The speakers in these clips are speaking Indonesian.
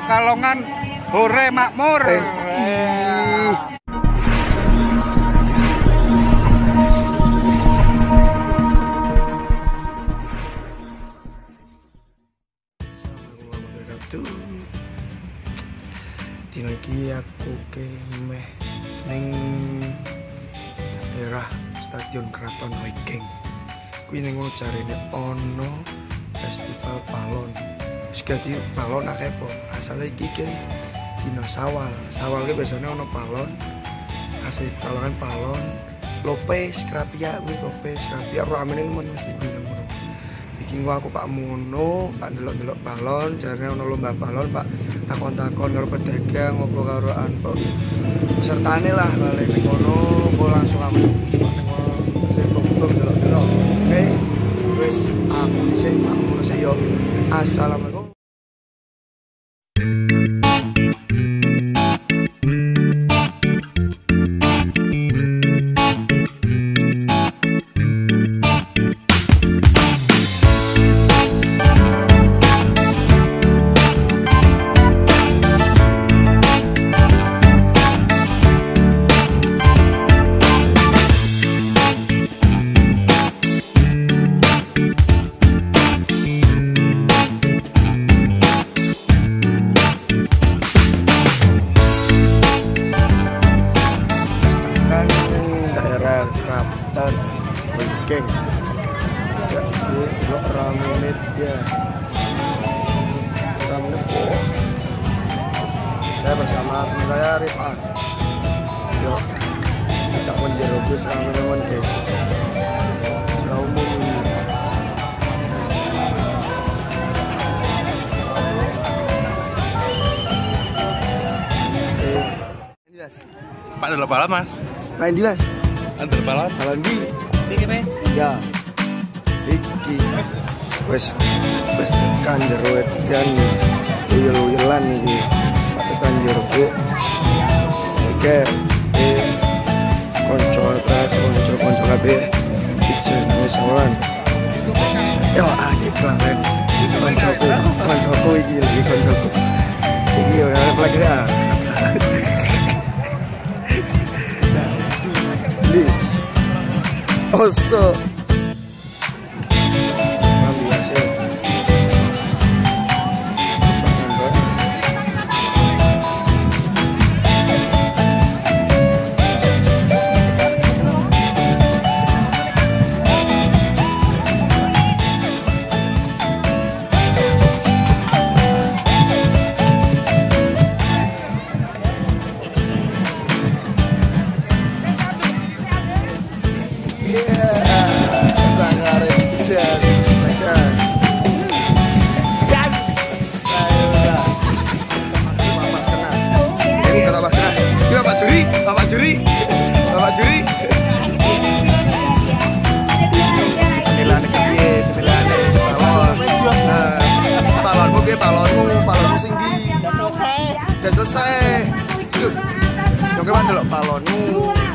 Pekalongan hore makmur. Eh. Dino iki aku ke meh ning daerah Stadion Keraton. Kuwi ning ono festival balon. Wis balon akeh po. Asale iki ke dino sawal. Sawal ki biasanya ono balon. Asli balongan balon. Lopes, Krapia, kuwi Lopes, Krapia, ramene men mesti dino ngono. Iki aku Pak Mono, Pak delok-delok balon, jarene ono lomba balon, Pak. Takon-takon karo pedagang, ngobrol karo anpo. Pesertane lah balik gua langsung ambil saya bersama teman saya Rifan yuk kita menjerobus Raminit guys umum Eh, Dilas. Pak delok balon, Mas. Main Dilas. Antar balon. Balon di. Iki. Ya. Iki. Wes wes tekan jero edian uyel-uyelan iki. Pak tekan jero bu. Oke. Eh konco trek konco konco kabeh. Ijen wis awan. Yo aja keren. Koncoku, koncoku iki lagi koncoku. Iki yo lagi ya. Li. Oso. Selesai. Yuk kita delok balonmu.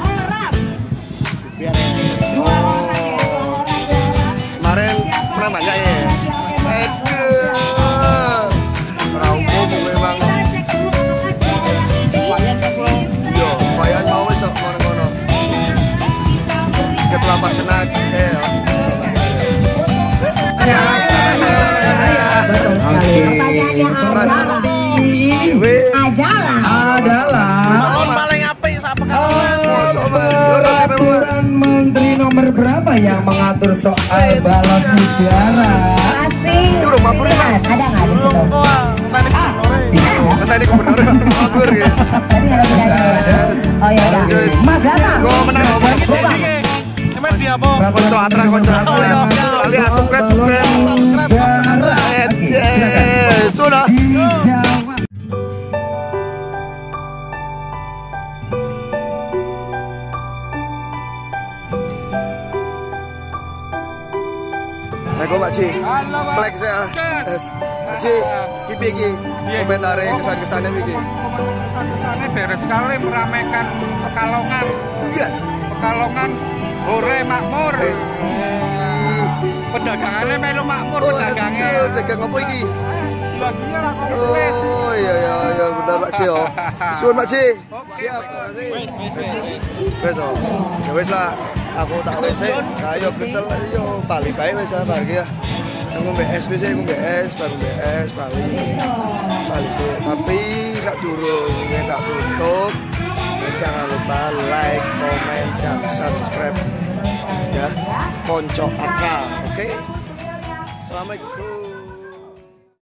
Dewe adalah Balon paling apik sak Pekalongan. peraturan menteri nomor berapa yang mengatur soal balon udara? Itu rumah pun Ada nggak di situ? Kan tadi gubernur ngawur ya. Tadi. Oh ya udah. Mas. Gua menang gua. Emang dia apa? Assalamualaikum Pak Pak. Flex ya. Yes. Pak Ci, kipi iki komentare kesan-kesane iki. Ini beres sekali meramaikan Pekalongan. Iya. Pekalongan hore makmur. Eh, Pedagangannya melu makmur Oh, pedagangnya. dagang apa iki? Lagi ya lah komplit. Oh iya iya matur Pak Ji yo. Suwun Pak Ji. Siap. Wes. Ya wes lah. Aku tak selesai. Ayo kesel yo bali bae wes lah bagi ya. Nunggu BS wis aku BS, baru BS bali. Bali sih. Tapi sak durung ya tak tutup. Jangan lupa like, comment, dan subscribe ya. Konco Aka, oke? Assalamualaikum.